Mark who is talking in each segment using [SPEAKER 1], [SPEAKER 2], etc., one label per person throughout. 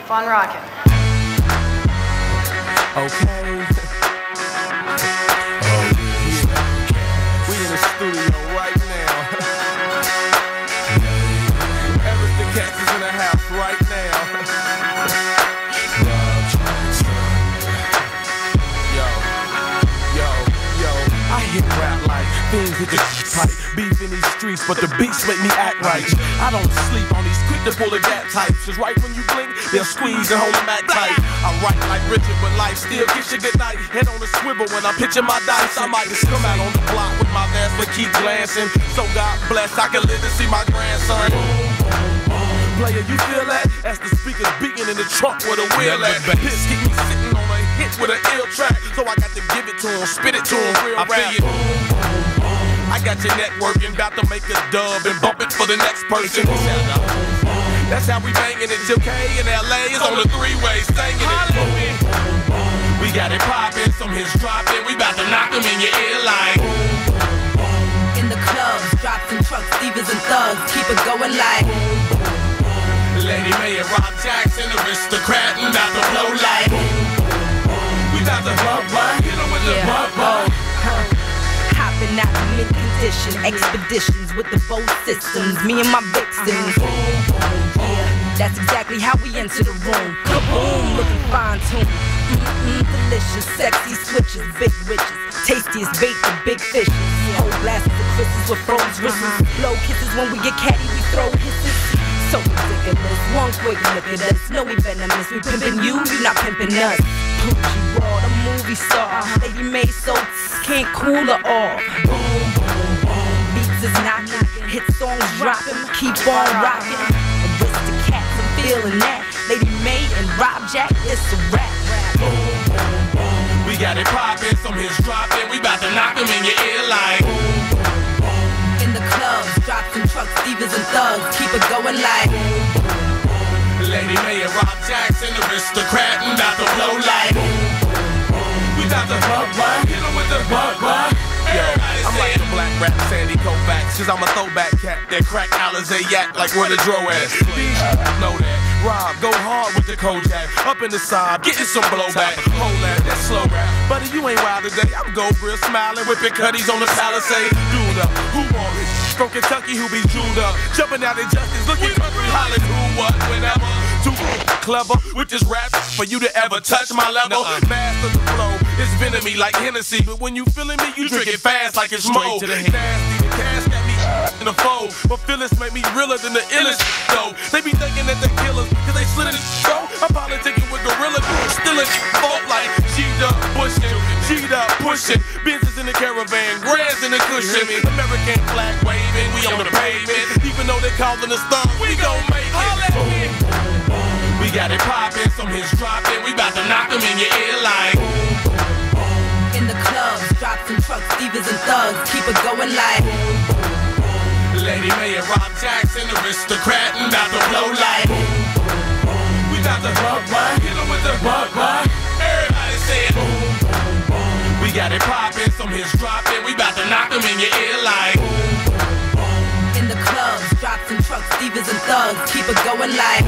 [SPEAKER 1] keep on rocking.
[SPEAKER 2] Okay. Rap like things hit the pipe. Beef in these streets, but the beats make me act right. I don't sleep on these quick to pull the gap types. Cause right when you blink, they'll squeeze and hold them back tight. I write like Richard, but life still gives you good night. Head on a swivel when I pitching my dice. I might just come out on the block with my vest, but keep glancing. So God bless, I can live to see my grandson. Player, you feel that? As the speakers beating in the trunk with a wheel at. Keep me sitting on a hit with an ill track. So I got to give it to him, spit it to him real
[SPEAKER 3] I
[SPEAKER 2] rap.
[SPEAKER 3] feel you.
[SPEAKER 2] I got your networking, about to make a dub and bump it for the next person. That's how we banging it till K in LA is on the three-way singing it. We got it poppin', some hits dropping. We about to knock 'em in your ear like.
[SPEAKER 4] In the clubs, drops and trucks, divas and thugs, keep it going like.
[SPEAKER 2] Lady May and Rob Jackson, aristocrat, and about to blow like. We about to bump, bump, hit 'em with the
[SPEAKER 4] Yeah.
[SPEAKER 2] bump, bump.
[SPEAKER 4] Hopping out in mid condition, expeditions with the both systems, me and my vixens. Yeah, that's exactly how we enter the room. Kaboom, looking fine tuned. Mm-mm, delicious, sexy switches, big witches. Tastiest bait for big fishes. Whole glasses of Chris's with froze wrists. Blow kisses when we get catty, we throw hisses. So ridiculous, one quick look at us. No, we venomous. We pimpin' you, you not pimpin' us. Poochie Raw, the movie star. Lady May so can't cool her off. Boom, boom, boom. Beats is knocking, hit songs dropping, keep on rocking. Aristocats, I'm feeling that. Lady May and Rob Jack, it's a rap.
[SPEAKER 2] We got it poppin', some hits dropping. We about to knock 'em in your ear like.
[SPEAKER 4] In the clubs, drops and trucks, divas and thugs, keep it going like.
[SPEAKER 2] Lady May and Rob Jackson, aristocrat, rap Sandy Koufax, cause I'm a throwback cat that crack Alizé yak like where the at. These know that. Rob, go hard with the Kojak. Up in the side, getting some blowback. Hold that, that slow rap. Buddy, you ain't wild today. I'm go real smiling, whipping cutties on the palisade. Dude up, who want it? From Kentucky, who be jeweled up. Jumping out of justice, looking country, hollering who, what, whenever. Too clever with this rap for you to ever touch my level. Master the flow, it's venomous like Hennessy. But when you feeling me, you drink it fast like it's mo.
[SPEAKER 3] to the head.
[SPEAKER 2] Nasty, the cash got me in the fold. But feelings make me realer than the illest though. They be thinking that they killers, cause they slid in the show. I'm politicking with gorilla, still in fault like G'd up, pushing, G'd up, pushing. Business in the caravan, grands in the cushion. American flag waving, we on the pavement. Even though they calling us thugs, we gon' make it. Boom, boom, boom. We got it poppin', some hits dropping.
[SPEAKER 4] It going like.
[SPEAKER 2] Lady May and Rob Jackson, aristocrat, and bout to blow like. We bout to bump, bump, hit 'em with the bump, bump. Everybody say it. We got it poppin', some hits droppin', We bout to knock 'em in your ear like.
[SPEAKER 4] In the clubs, drops and trucks, divas and thugs, keep it going like.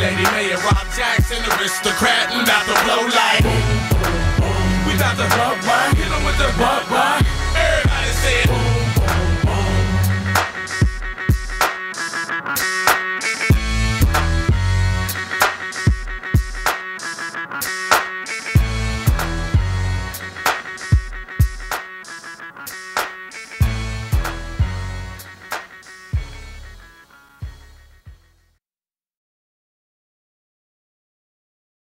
[SPEAKER 2] Lady May and Rob Jackson, aristocrat, and